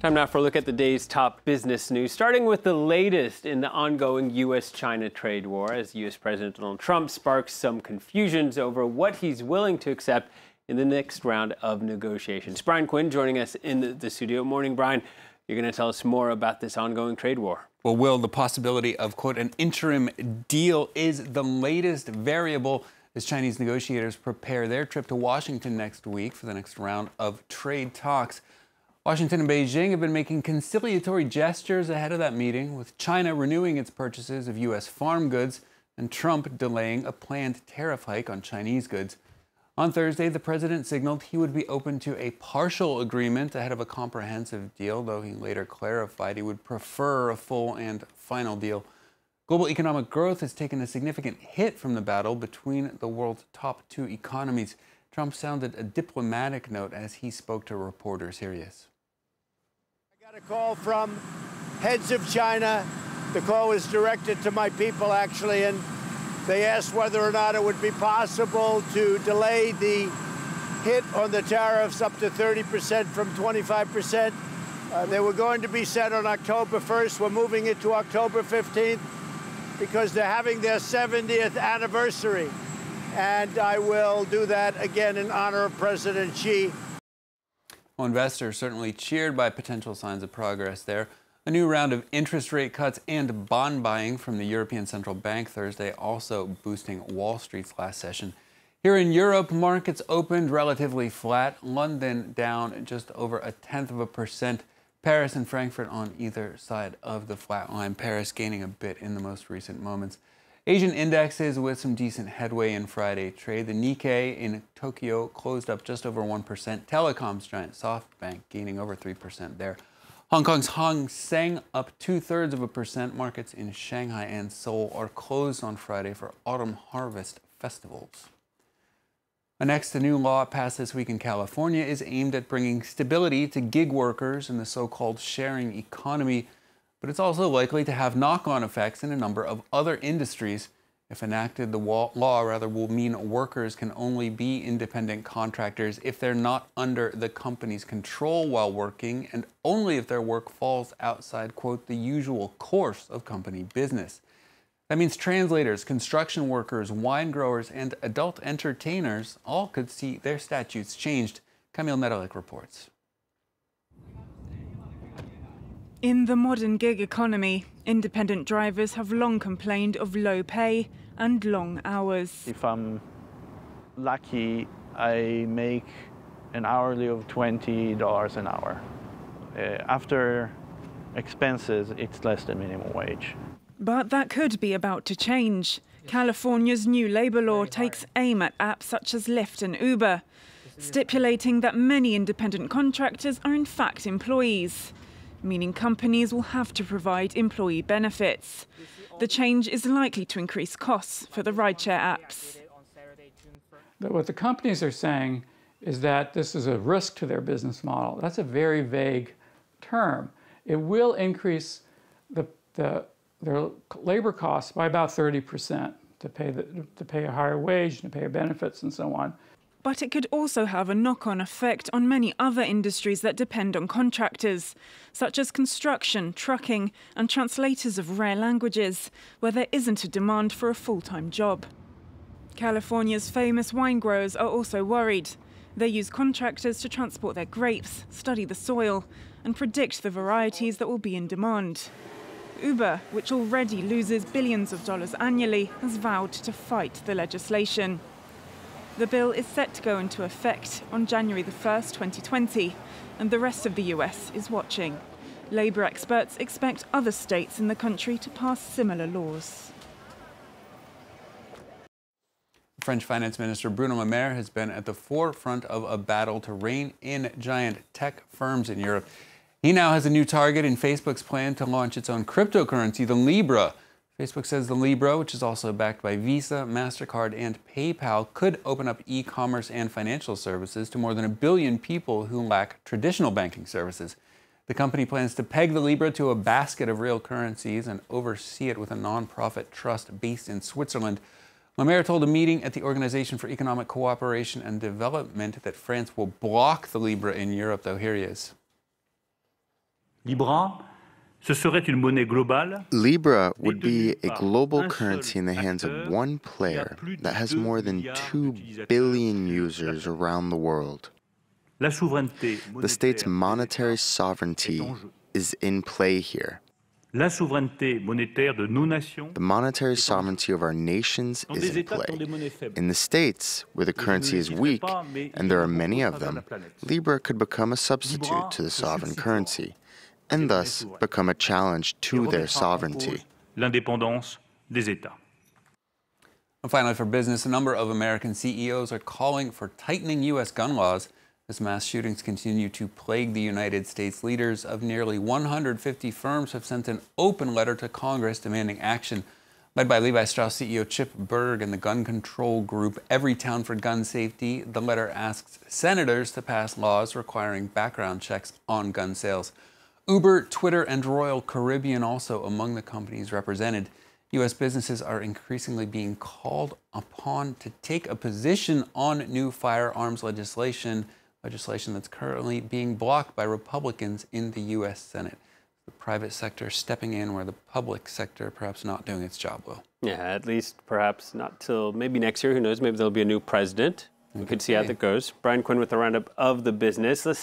Time now for a look at the day's top business news, starting with the latest in the ongoing U.S. China trade war as U.S. President Donald Trump sparks some confusions over what he's willing to accept in the next round of negotiations. Brian Quinn joining us in the studio. Morning, Brian. You're going to tell us more about this ongoing trade war. Well, Will, the possibility of, quote, an interim deal is the latest variable as Chinese negotiators prepare their trip to Washington next week for the next round of trade talks. Washington and Beijing have been making conciliatory gestures ahead of that meeting, with China renewing its purchases of U.S. farm goods and Trump delaying a planned tariff hike on Chinese goods. On Thursday, the president signaled he would be open to a partial agreement ahead of a comprehensive deal, though he later clarified he would prefer a full and final deal. Global economic growth has taken a significant hit from the battle between the world's top two economies. Trump sounded a diplomatic note as he spoke to reporters. Here he is. I got a call from heads of China. The call was directed to my people, actually, and they asked whether or not it would be possible to delay the hit on the tariffs up to 30% from 25%. Uh, they were going to be set on October 1st. We're moving it to October 15th because they're having their 70th anniversary and I will do that again in honor of President Xi. Well, investors certainly cheered by potential signs of progress there. A new round of interest rate cuts and bond buying from the European Central Bank Thursday also boosting Wall Street's last session. Here in Europe, markets opened relatively flat. London down just over a tenth of a percent. Paris and Frankfurt on either side of the flat line. Paris gaining a bit in the most recent moments. Asian indexes with some decent headway in Friday trade. The Nikkei in Tokyo closed up just over 1%. Telecoms giant SoftBank gaining over 3% there. Hong Kong's Hang Seng up two thirds of a percent. Markets in Shanghai and Seoul are closed on Friday for autumn harvest festivals. Next, a new law passed this week in California is aimed at bringing stability to gig workers in the so called sharing economy but it's also likely to have knock-on effects in a number of other industries. If enacted, the law rather will mean workers can only be independent contractors if they're not under the company's control while working and only if their work falls outside, quote, the usual course of company business. That means translators, construction workers, wine growers, and adult entertainers all could see their statutes changed. Camille Nedelik reports. In the modern gig economy, independent drivers have long complained of low pay and long hours. If I'm lucky, I make an hourly of $20 an hour. Uh, after expenses, it's less than minimum wage. But that could be about to change. California's new labor law takes aim at apps such as Lyft and Uber, stipulating that many independent contractors are in fact employees meaning companies will have to provide employee benefits. The change is likely to increase costs for the rideshare apps. But what the companies are saying is that this is a risk to their business model. That's a very vague term. It will increase the, the, their labor costs by about 30% to pay, the, to pay a higher wage, to pay benefits, and so on. But it could also have a knock on effect on many other industries that depend on contractors, such as construction, trucking, and translators of rare languages, where there isn't a demand for a full time job. California's famous wine growers are also worried. They use contractors to transport their grapes, study the soil, and predict the varieties that will be in demand. Uber, which already loses billions of dollars annually, has vowed to fight the legislation. The bill is set to go into effect on January the 1st, 2020, and the rest of the US is watching. Labour experts expect other states in the country to pass similar laws. French Finance Minister Bruno Le Maire has been at the forefront of a battle to rein in giant tech firms in Europe. He now has a new target in Facebook's plan to launch its own cryptocurrency, the Libra. Facebook says the Libra, which is also backed by Visa, MasterCard, and PayPal, could open up e commerce and financial services to more than a billion people who lack traditional banking services. The company plans to peg the Libra to a basket of real currencies and oversee it with a nonprofit trust based in Switzerland. Le Maire told a meeting at the Organization for Economic Cooperation and Development that France will block the Libra in Europe, though here he is. Libra, Libra would be a global currency in the hands of one player that has more than 2 billion users around the world. La souveraineté The state's monetary sovereignty is in play here. La souveraineté monétaire de nos nations The monetary sovereignty of our nations is in États qui ont des play. In the states, where the currency is weak, pas, mais il and there are many of them. Libra could become a substitute to the sovereign currency, and thus become a challenge to their sovereignty. cause L'indépendance des États. And finally, for business, a number of American CEOs are calling for tightening U.S. gun laws as mass shootings continue to plague the United States. Leaders of nearly 150 firms have sent an open letter to Congress demanding action. Led by Levi Strauss CEO Chip Bergh and the gun control group Everytown for Gun Safety, the letter asks senators to pass laws requiring background checks on gun sales. Uber, Twitter, and Royal Caribbean also among the companies represented. U.S. businesses are increasingly being called upon to take a position on new firearms legislation, legislation that's currently being blocked by Republicans in the U.S. Senate. The private sector stepping in where the public sector perhaps not doing its job well. Yeah, at least perhaps not till maybe next year. Who knows? Maybe there'll be a new president. We could see how that goes. Brian Quinn with the roundup of the business. Let's